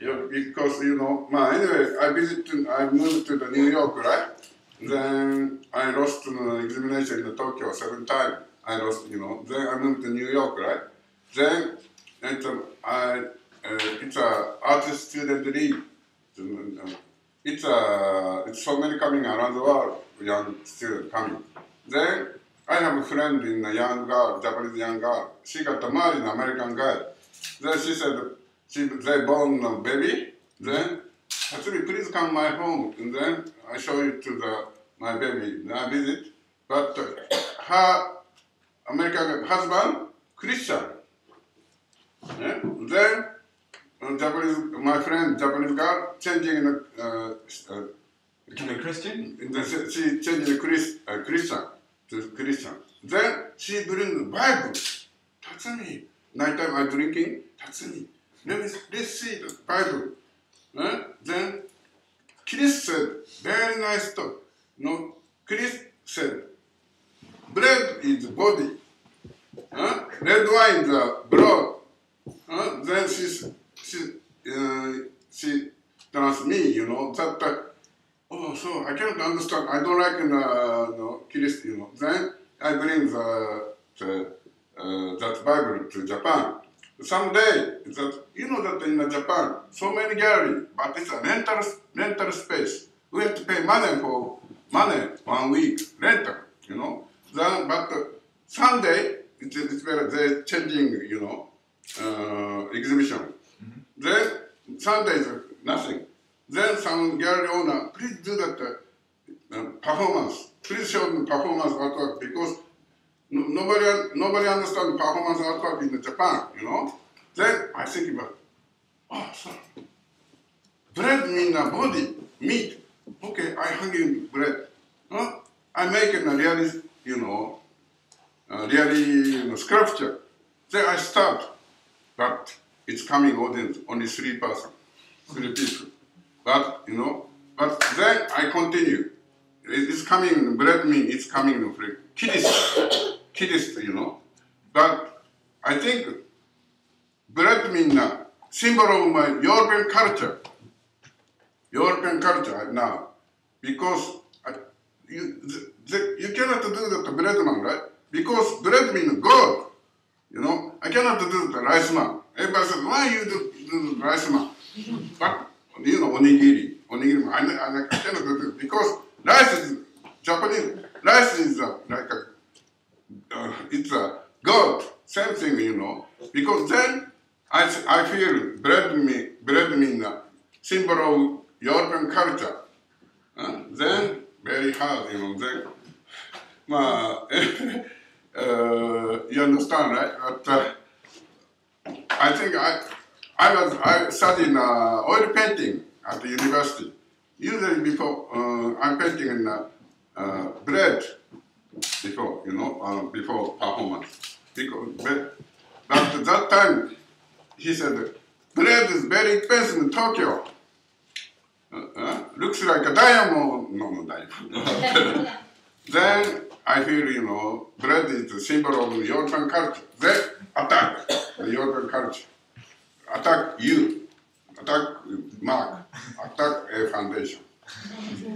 Yeah, because you know, well, anyway, I visited, I moved to the New York, right? Then I lost the examination in Tokyo seven times. I lost, you know. Then I moved to New York, right? Then it's a, I, uh, it's a artist student league. It's a, it's so many coming around the world, young student coming. Then I have a friend in a young girl, Japanese young girl. She got married, an American guy. Then she said, she, they born a baby. Then Tatsumi, please come my home. And then I show you to the my baby. Then I visit. But uh, her American husband, Christian. Yeah? Then uh, Japanese, my friend, Japanese girl, changing the, uh, uh, Becoming Christian? the, she changing Chris, uh, Christian to Christian. Then she bring the Bible. Tatsumi. Nighttime I drinking. Tatsumi. Let let's see the Bible. Huh? Then Chris said, very nice talk. No, Chris said, bread is body. Huh? Red wine is blood. Huh? Then she, she, uh, she tells me, you know, that, oh, so I cannot understand. I don't like uh, no, Christ, you know. Then I bring the, the uh, that Bible to Japan. Someday, that you know that in Japan, so many gallery, but it's a rental rental space. We have to pay money for money one week rental, you know. Then, but uh, Sunday, it's, it's very they changing, you know, uh, exhibition. Then Sunday is nothing. Then some gallery owner, please do that uh, uh, performance. Please show them performance artwork because nobody nobody understands performance artwork in Japan, you know. Then I think about, oh, sorry. Bread mean a body, meat. Okay, I hanging bread. Huh? I make a really, you know, uh, really you know, sculpture. Then I start, but it's coming audience only three person, three people. But you know, but then I continue. It's coming bread mean it's coming from Kiddush, you know. But I think mean a symbol of my European culture. European culture now, because you the, the, you cannot do that bread man, right? Because bread mean God. You know, I cannot do the rice man. Everybody says, why you do, do the rice man? But you know, onigiri, onigiri. I, I, cannot do it because rice is Japanese. Rice is uh, like a, it's a God. Same thing, you know. Because then I, I feel bread me bread mean a symbol of European culture. Uh, then very hard, you know. Then, uh, uh, you understand, right? But uh, I think I I was I studied uh, oil painting at the university. Usually before uh, I'm painting in uh, uh, bread before you know uh, before performance. Because but, but at that time he said bread is very expensive in Tokyo. Uh, uh, looks like a diamond. No, no diamond. then I feel you know bread is the symbol of the European culture. Then attack the European culture attack you, attack Mark, attack a foundation.